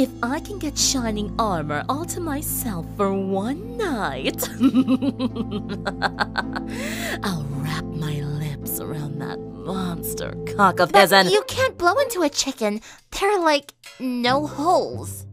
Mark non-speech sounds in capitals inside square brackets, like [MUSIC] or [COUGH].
if I can get shining armor all to myself for one night, [LAUGHS] I'll wrap my lips around that monster cock of his and. You can't blow into a chicken. There are, like, no holes.